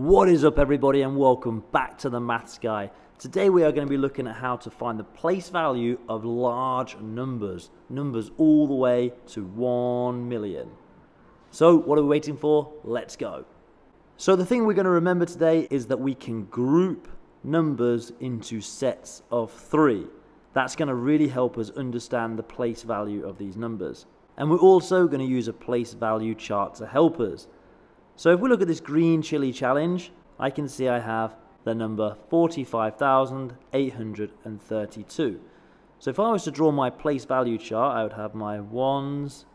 What is up everybody and welcome back to the Maths Guy. Today we are going to be looking at how to find the place value of large numbers, numbers all the way to 1 million. So what are we waiting for? Let's go. So the thing we're going to remember today is that we can group numbers into sets of three. That's going to really help us understand the place value of these numbers. And we're also going to use a place value chart to help us. So if we look at this green chili challenge, I can see I have the number 45,832. So if I was to draw my place value chart, I would have my ones,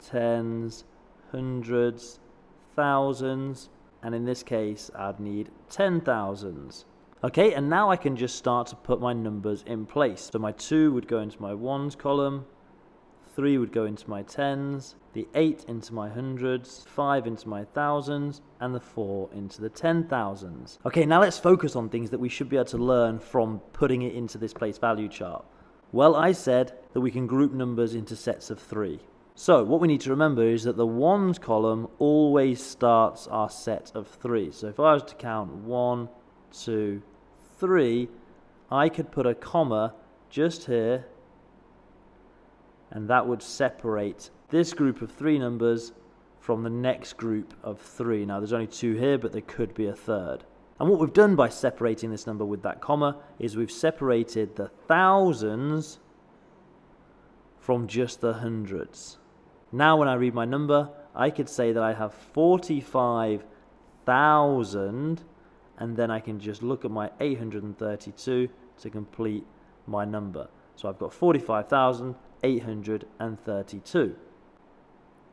tens, hundreds, thousands, and in this case, I'd need ten thousands. Okay, and now I can just start to put my numbers in place. So my 2 would go into my ones column, 3 would go into my tens, the 8 into my hundreds, 5 into my thousands, and the 4 into the ten thousands. Okay, now let's focus on things that we should be able to learn from putting it into this place value chart. Well, I said that we can group numbers into sets of 3. So what we need to remember is that the ones column always starts our set of 3. So if I was to count one, two, three, I could put a comma just here and that would separate this group of three numbers from the next group of three. Now there's only two here, but there could be a third. And what we've done by separating this number with that comma is we've separated the thousands from just the hundreds. Now when I read my number, I could say that I have 45,000 and then I can just look at my 832 to complete my number. So I've got 45,832.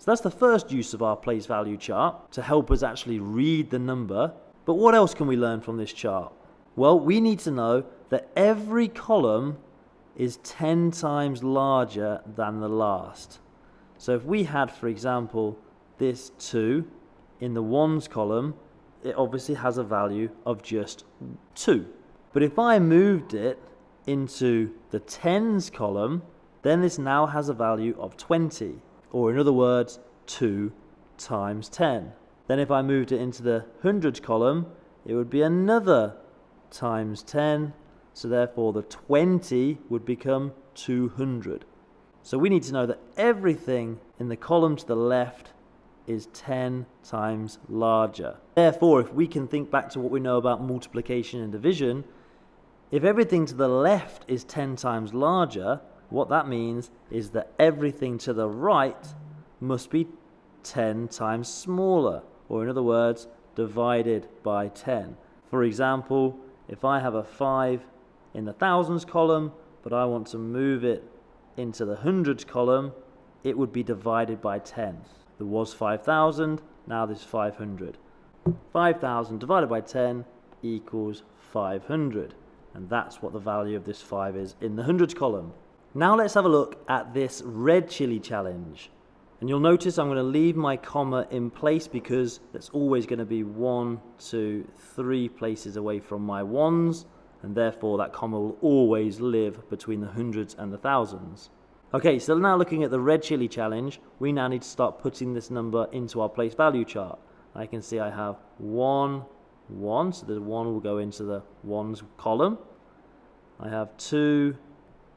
So that's the first use of our place value chart to help us actually read the number. But what else can we learn from this chart? Well, we need to know that every column is 10 times larger than the last. So if we had, for example, this 2 in the ones column, it obviously has a value of just 2. But if I moved it into the tens column, then this now has a value of 20, or in other words, 2 times 10. Then if I moved it into the hundreds column, it would be another times 10, so therefore the 20 would become 200. So we need to know that everything in the column to the left is 10 times larger. Therefore, if we can think back to what we know about multiplication and division, if everything to the left is 10 times larger, what that means is that everything to the right must be 10 times smaller, or in other words, divided by 10. For example, if I have a 5 in the thousands column, but I want to move it into the hundreds column, it would be divided by 10. There was 5,000, now there's 500. 5,000 divided by 10 equals 500. And that's what the value of this 5 is in the hundreds column. Now let's have a look at this red chili challenge. And you'll notice I'm going to leave my comma in place because that's always going to be one, two, three places away from my ones. And therefore that comma will always live between the hundreds and the thousands. Okay, so now looking at the red chili challenge, we now need to start putting this number into our place value chart. I can see I have one, one, so the one will go into the ones column. I have two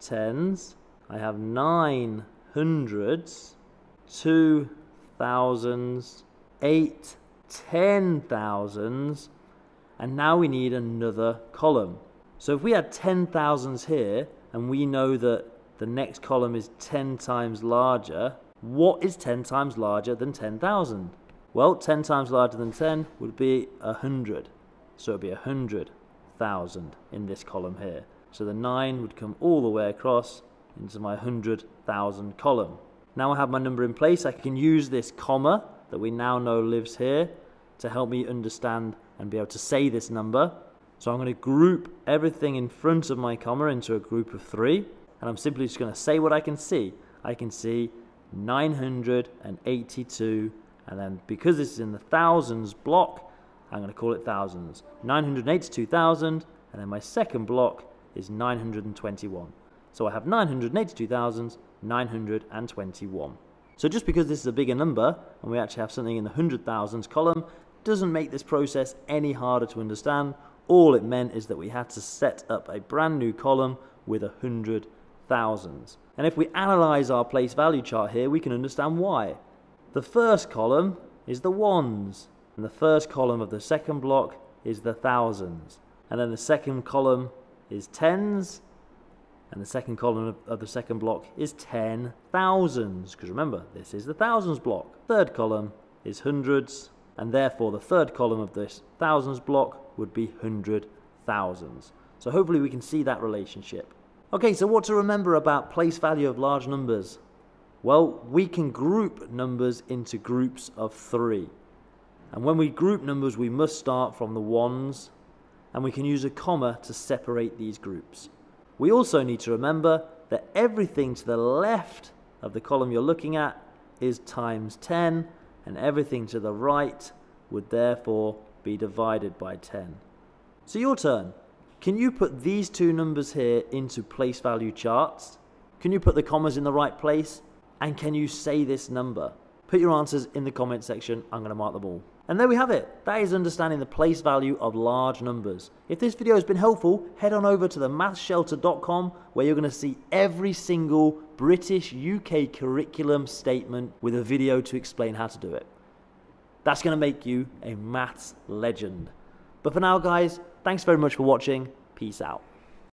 tens. I have nine hundreds, two thousands, eight ten thousands, and now we need another column. So if we had ten thousands here, and we know that the next column is 10 times larger, what is 10 times larger than 10,000? Well, 10 times larger than 10 would be 100. So it would be 100,000 in this column here. So the 9 would come all the way across into my 100,000 column. Now I have my number in place, I can use this comma that we now know lives here to help me understand and be able to say this number. So I'm going to group everything in front of my comma into a group of three. And I'm simply just going to say what I can see. I can see 982 and then because this is in the thousands block, I'm going to call it thousands. 982,000 and then my second block is 921. So I have 982,921. So just because this is a bigger number and we actually have something in the hundred thousands column doesn't make this process any harder to understand. All it meant is that we had to set up a brand new column with a hundred thousands. And if we analyze our place value chart here, we can understand why. The first column is the ones, and the first column of the second block is the thousands. And then the second column is tens, and the second column of the second block is ten thousands, because remember, this is the thousands block. Third column is hundreds, and therefore the third column of this thousands block would be hundred thousands. So hopefully we can see that relationship. Okay, so what to remember about place value of large numbers? Well, we can group numbers into groups of three. And when we group numbers, we must start from the ones, and we can use a comma to separate these groups. We also need to remember that everything to the left of the column you're looking at is times 10 and everything to the right would therefore be divided by 10. So your turn. Can you put these two numbers here into place value charts? Can you put the commas in the right place? And can you say this number? Put your answers in the comment section. I'm going to mark them all. And there we have it. That is understanding the place value of large numbers. If this video has been helpful, head on over to the mathshelter.com where you're going to see every single British UK curriculum statement with a video to explain how to do it. That's going to make you a maths legend. But for now, guys, thanks very much for watching. Peace out.